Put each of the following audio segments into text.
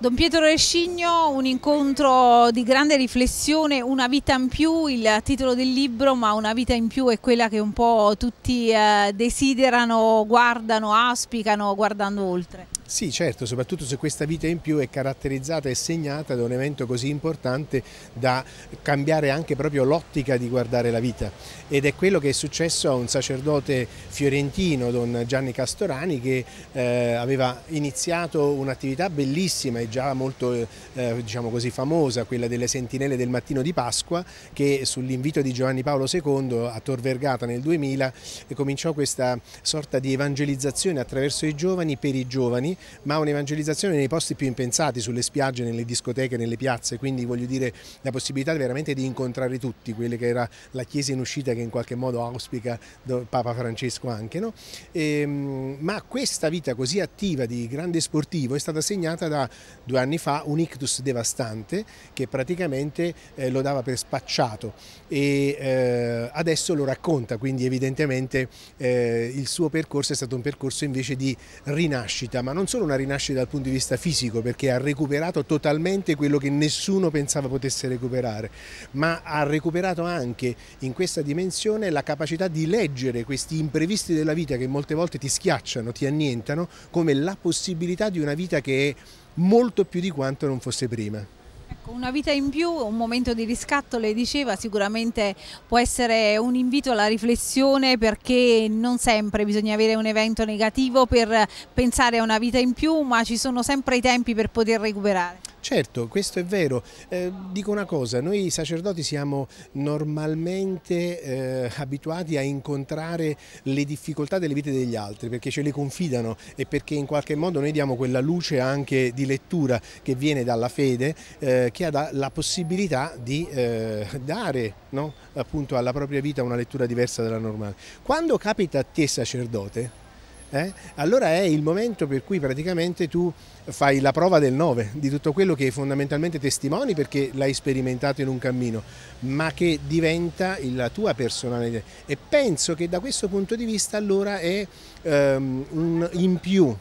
Don Pietro Rescigno, un incontro di grande riflessione, una vita in più, il titolo del libro, ma una vita in più è quella che un po' tutti eh, desiderano, guardano, auspicano guardando oltre. Sì, certo, soprattutto se questa vita in più è caratterizzata e segnata da un evento così importante da cambiare anche proprio l'ottica di guardare la vita. Ed è quello che è successo a un sacerdote fiorentino, don Gianni Castorani, che eh, aveva iniziato un'attività bellissima e già molto eh, diciamo così, famosa, quella delle sentinelle del mattino di Pasqua, che sull'invito di Giovanni Paolo II a Tor Vergata nel 2000 cominciò questa sorta di evangelizzazione attraverso i giovani per i giovani ma un'evangelizzazione nei posti più impensati, sulle spiagge, nelle discoteche, nelle piazze, quindi voglio dire la possibilità veramente di incontrare tutti, quella che era la Chiesa in uscita che in qualche modo auspica Papa Francesco anche. No? E, ehm, ma questa vita così attiva di grande sportivo è stata segnata da due anni fa un ictus devastante che praticamente eh, lo dava per spacciato e eh, adesso lo racconta, quindi evidentemente eh, il suo percorso è stato un percorso invece di rinascita, ma non solo una rinascita dal punto di vista fisico perché ha recuperato totalmente quello che nessuno pensava potesse recuperare, ma ha recuperato anche in questa dimensione la capacità di leggere questi imprevisti della vita che molte volte ti schiacciano, ti annientano, come la possibilità di una vita che è molto più di quanto non fosse prima. Ecco, una vita in più, un momento di riscatto, lei diceva, sicuramente può essere un invito alla riflessione perché non sempre bisogna avere un evento negativo per pensare a una vita in più, ma ci sono sempre i tempi per poter recuperare. Certo, questo è vero. Eh, dico una cosa, noi sacerdoti siamo normalmente eh, abituati a incontrare le difficoltà delle vite degli altri perché ce le confidano e perché in qualche modo noi diamo quella luce anche di lettura che viene dalla fede eh, che ha la possibilità di eh, dare no, appunto alla propria vita una lettura diversa dalla normale. Quando capita a te sacerdote, eh, allora è il momento per cui praticamente tu fai la prova del 9 di tutto quello che fondamentalmente testimoni perché l'hai sperimentato in un cammino, ma che diventa la tua personalità. E penso che da questo punto di vista allora è um, un in più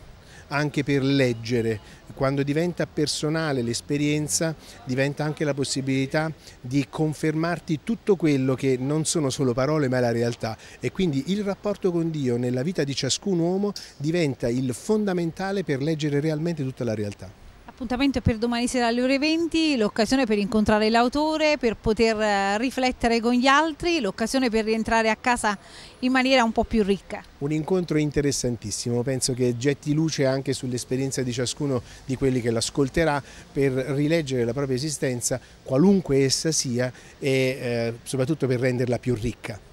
anche per leggere. Quando diventa personale l'esperienza diventa anche la possibilità di confermarti tutto quello che non sono solo parole ma è la realtà e quindi il rapporto con Dio nella vita di ciascun uomo diventa il fondamentale per leggere realmente tutta la realtà. L'appuntamento è per domani sera alle ore 20, l'occasione per incontrare l'autore, per poter eh, riflettere con gli altri, l'occasione per rientrare a casa in maniera un po' più ricca. Un incontro interessantissimo, penso che getti luce anche sull'esperienza di ciascuno di quelli che l'ascolterà per rileggere la propria esistenza, qualunque essa sia, e eh, soprattutto per renderla più ricca.